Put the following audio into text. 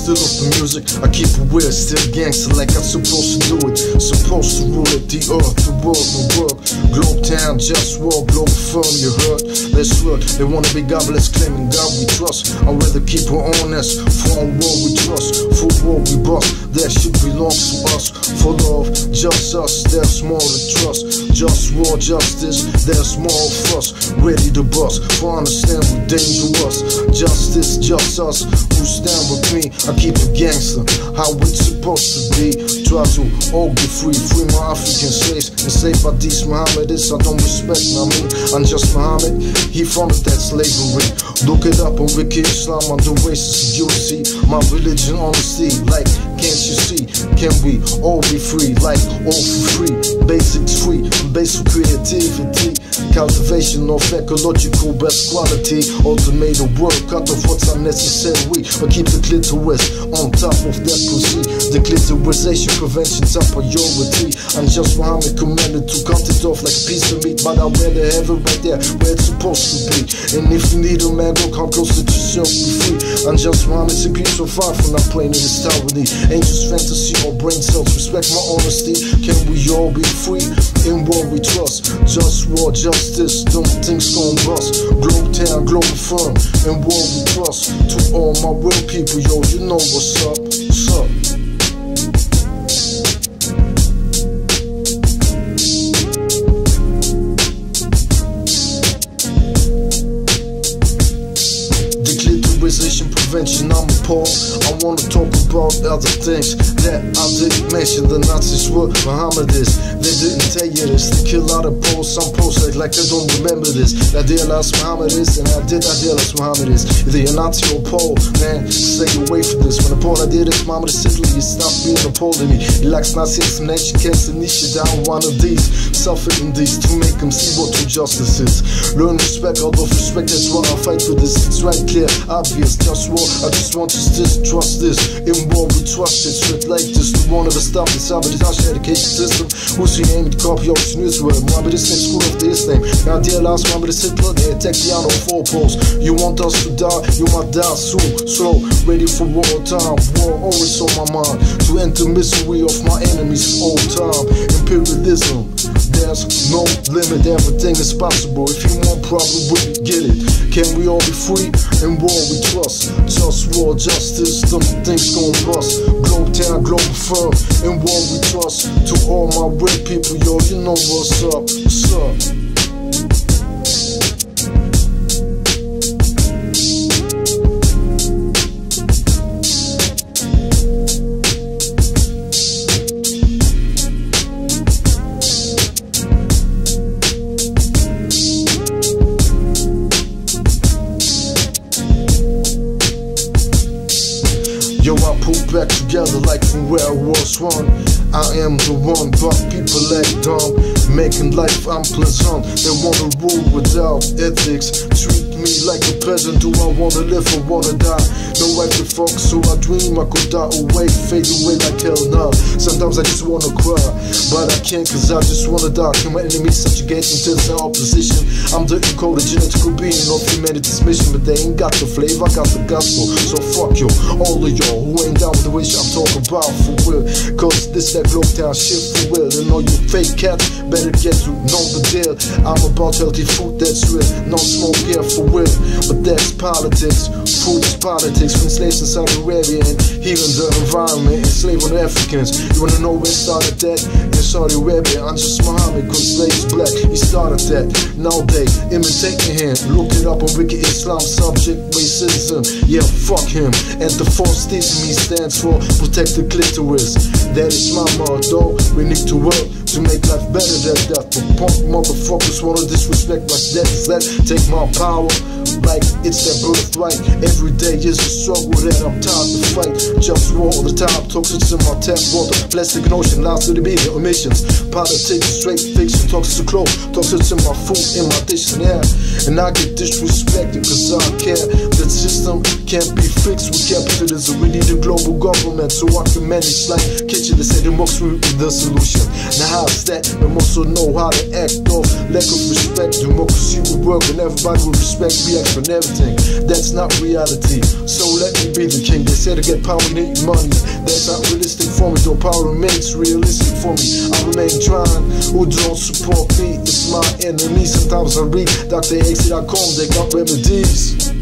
still off the music. I keep it still gangster like I'm supposed to do it. Supposed to rule it, the earth, the world, the work. Globe town, just war, globe firm, you heard. Let's look, they wanna be godless, claiming God we trust. I'd rather keep it honest, for a war we trust, for war we bust. That shit belongs to us, for love, just us, there's more to trust. Just war, justice, there's more of us, ready to bust. For understand we're dangerous. Justice, just us who stand with me. I keep it gangster, how it's supposed to be. Try to all get free, free my African slaves. Enslaved by these Mohammedists, I don't respect, I mean, I'm just Muhammad. He funded that slavery. Look it up on Wiki Islam, I'm the racist, you see. My religion, honesty, like, can't you see? Can we all be free, like, all for free? Basics free, basic creativity. Cultivation of ecological best quality. Ultimate work, cut off what's unnecessary. But keep the clitoris on top of that pussy. The clitorisation prevention top priority. And just Muhammad commanded to cut it off like a piece of meat. But I'd rather have it right there where it's supposed to be. And if you need a man, go come closer to yourself, be free. Just Muhammad secret so far from not playing in this tower. Angels fantasy or brain cells. Respect my honesty. Can we all be free in what we trust? Just war, justice, them things gon' bust. Globe town, global firm, and what we trust. To all my real people, yo, you know what's up. What's up? Prevention, I'm appalled. I wanna talk about other things that I didn't mention. The Nazis were Mohammedists. They didn't tell you this. They kill out of Poles. Some Poles act like they don't remember this. I realize Mohammedists, and I did I realize Mohammedists. Either you're Nazi or Pole, man, stay away from this. When the Pole I did this, Mohammed Italy, you stop being a Pole to me. He likes Nazi explanation, can't niche down one of these. Suffering these to make them see what true justice is. Learn respect out of respect, that's why I fight for this. It's right clear, obvious, just war. I just want to trust this. In war, we trust it. Straight like just the one of the stuff inside of the education system. Who's he aimed to copy out in Israel? Muhammad is in school of the Islam. Now, dear last Muhammad is Hitler, they attack the on four poles. You want us to die, you might die soon. Slow, ready for war time. War always on my mind. To end the misery of my enemies all time. Imperialism. There's no limit, everything is possible. If you want problem get it. Can we all be free? In war we trust. Just war, justice, them things gon' bust. Globe town, global firm. In war we trust. To all my real people, yo, you know what's up. What's up? Yo, I pull back together like from where I was one. I am the one, but people act dumb, making life unpleasant. They wanna rule without ethics. Treat me like a peasant. Do I wanna live or wanna die? No right to fuck, so I dream I could die away, fade away like hell now. Sometimes I just wanna cry, but I can't cause I just wanna die. Can my enemies subjugate their opposition? I'm the encoded genetical being of humanity's mission, but they ain't got the flavor, I got the gospel. So fuck you, all of y'all who ain't down with the wish I'm talking about for real. Cause this that globe town shit for real. And all you fake cats better get to know the deal. I'm about healthy food that's real, no smoke here for real. But that's politics, food is politics. When slaves in Saudi Arabia and healing the environment, enslaving Africans. You wanna know where started that? In Saudi Arabia, I'm just Muhammad, cause slaves black. He started that. Now they imitating him. Look it up on Wiki Islam subject racism. Yeah, fuck him. And the false me stands for protect the clitoris. That is my motto. We need to work to make life better than death. But punk motherfuckers wanna disrespect my death. Let take my power like it's their birthright. Every day is a struggle that I'm tired to fight. Just war all the time, toxic in my tap water. Plastic and ocean, lies to the media, omissions. Politics, straight fiction, toxic to clothes, toxic in my food, in my dish, and yeah. And I get disrespected cause I care. The system can't be fixed with capitalism. We need a global government so I can manage like kitchen to say the most the solution. Now how's that? We also know how to act off lack of respect. Democracy will work and everybody will respect react on everything. That's not reality. So let me be the king. They say to get power need money. That's not realistic for me. Though power remains realistic for me. I remain trying. Who don't support me? It's my enemy. Sometimes I read Dr. They got remedies.